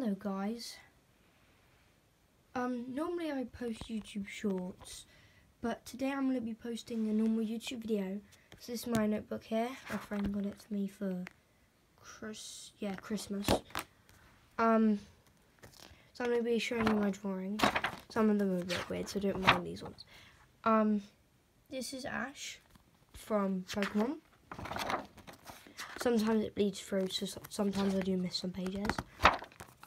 Hello guys. Um, normally I post YouTube shorts, but today I'm going to be posting a normal YouTube video. So this is my notebook here. My friend got it for me for Chris, yeah, Christmas. Um, so I'm going to be showing you my drawings. Some of them are a bit weird, so don't mind these ones. Um, this is Ash from Pokemon. Sometimes it bleeds through, so sometimes I do miss some pages.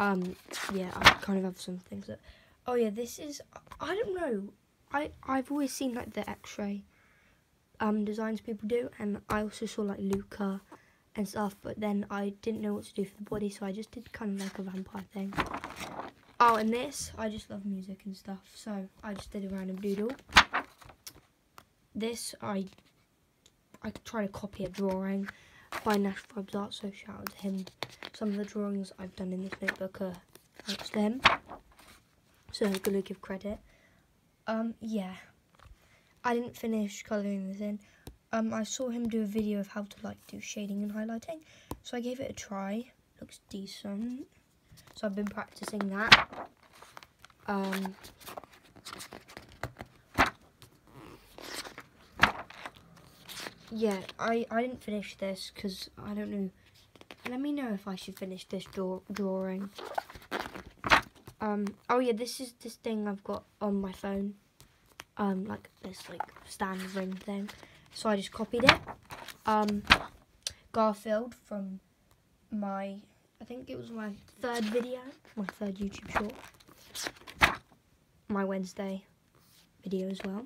Um, yeah, I kind of have some things that. Oh yeah, this is. I don't know. I I've always seen like the X-ray um designs people do, and I also saw like Luca and stuff. But then I didn't know what to do for the body, so I just did kind of like a vampire thing. Oh, and this, I just love music and stuff, so I just did a random doodle. This, I I try to copy a drawing by Nash Art, so shout out to him. Some of the drawings I've done in this notebook are thanks to. So I'm gonna give credit. Um, yeah. I didn't finish colouring this in. Um, I saw him do a video of how to like do shading and highlighting, so I gave it a try. Looks decent. So I've been practicing that. Um, yeah, I, I didn't finish this because I don't know. Let me know if I should finish this draw drawing. Um, oh yeah, this is this thing I've got on my phone. Um, like this like stand ring thing. So I just copied it. Um, Garfield from my, I think it was my third video, my third YouTube short. My Wednesday video as well.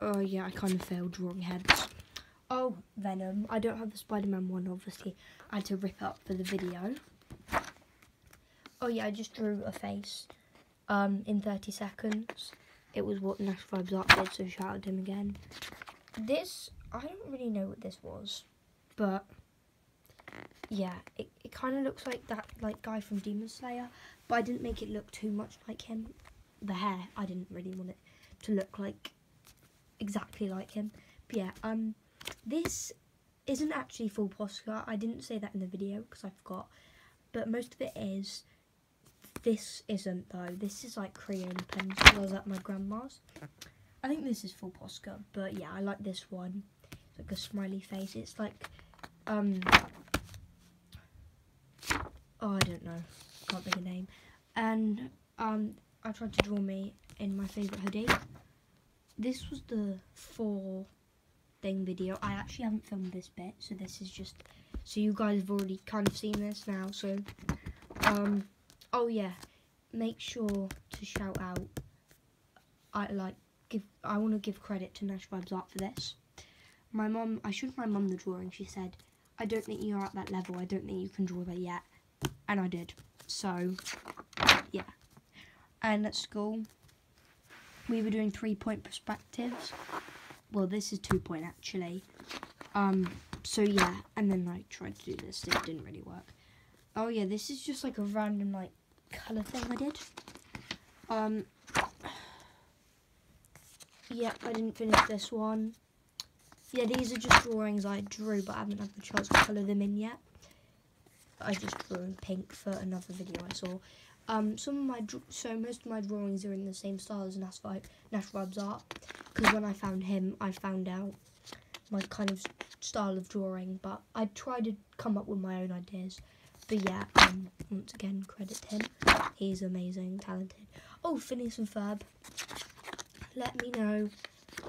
Oh yeah, I kind of failed drawing heads. Oh, Venom. I don't have the Spider-Man one, obviously. I had to rip up for the video. Oh yeah, I just drew a face um, in 30 seconds. It was what Nash Vibes Art did, so shout out to him again. This, I don't really know what this was, but yeah, it, it kind of looks like that like guy from Demon Slayer, but I didn't make it look too much like him. The hair, I didn't really want it to look like exactly like him. But yeah, um, this isn't actually full Posca. I didn't say that in the video because I forgot. But most of it is. This isn't though. This is like I was at my grandma's. I think this is full Posca, but yeah, I like this one. It's like a smiley face. It's like, um, oh, I don't know. Can't think of a name. And um, I tried to draw me in my favourite hoodie this was the four thing video. I actually haven't filmed this bit, so this is just so you guys have already kind of seen this now. So, um, oh yeah, make sure to shout out. I like give. I want to give credit to Nash Vibes Art for this. My mom, I showed my mom the drawing. She said, "I don't think you're at that level. I don't think you can draw that yet," and I did. So, yeah. And at school, we were doing three point perspectives. Well, this is two point actually. Um, so yeah, and then I tried to do this, it didn't really work. Oh yeah, this is just like a random like colour thing I did. Um, yeah, I didn't finish this one. Yeah, these are just drawings I drew, but I haven't had the chance to colour them in yet. I just drew in pink for another video I saw. Um, some of my so most of my drawings are in the same style as Nash, Nash Vibes art because when I found him, I found out my kind of style of drawing. But I tried to come up with my own ideas. But yeah, um, once again, credit him. He's amazing, talented. Oh, Phineas and Ferb. Let me know.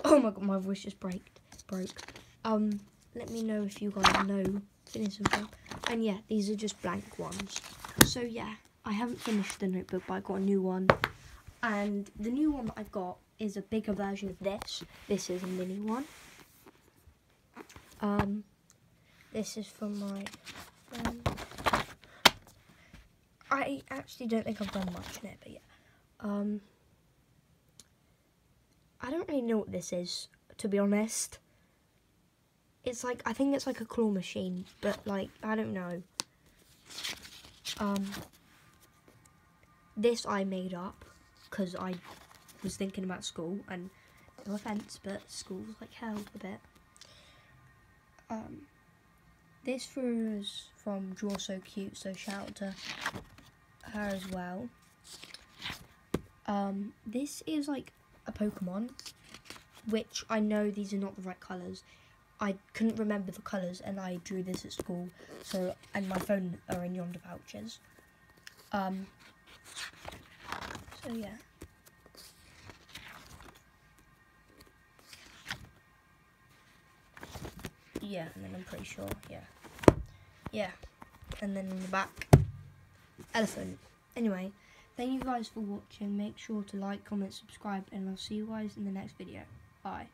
Oh my god, my voice just broke. Broke. Um, let me know if you guys know Phineas and Ferb. And yeah, these are just blank ones. So yeah. I haven't finished the notebook, but I got a new one. And the new one that I've got is a bigger version of this. This is a mini one. Um, this is from my friend. I actually don't think I've done much in it, but yeah. Um, I don't really know what this is, to be honest. It's like, I think it's like a claw machine, but like, I don't know. Um, this I made up because I was thinking about school and no offence, but school's like hell a bit. Um, this was from Draw So Cute, so shout out to her as well. Um, this is like a Pokemon, which I know these are not the right colours. I couldn't remember the colours and I drew this at school, so and my phone are in Yondr pouches. Um, so yeah. Yeah, and then I'm pretty sure, yeah. Yeah. And then in the back, elephant. Anyway, thank you guys for watching. Make sure to like, comment, subscribe, and I'll see you guys in the next video. Bye.